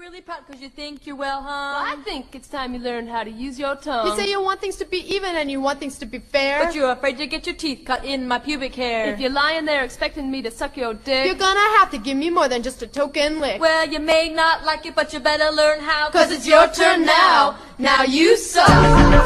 really proud because you think you're well, huh? Well. I think it's time you learned how to use your tongue. You say you want things to be even and you want things to be fair. But you're afraid to get your teeth cut in my pubic hair. If you're lying there expecting me to suck your dick, You're gonna have to give me more than just a token lick. well, you may not like it, but you better learn how. Cause it's your turn now. Now you suck.